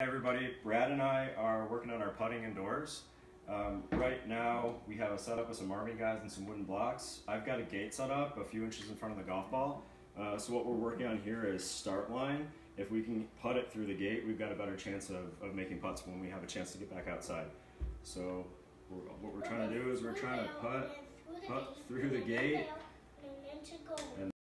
Everybody, Brad and I are working on our putting indoors. Um, right now we have a setup with some army guys and some wooden blocks. I've got a gate set up a few inches in front of the golf ball. Uh, so what we're working on here is start line. If we can putt it through the gate, we've got a better chance of, of making putts when we have a chance to get back outside. So we're, what we're trying to do is we're trying to putt, putt through the gate and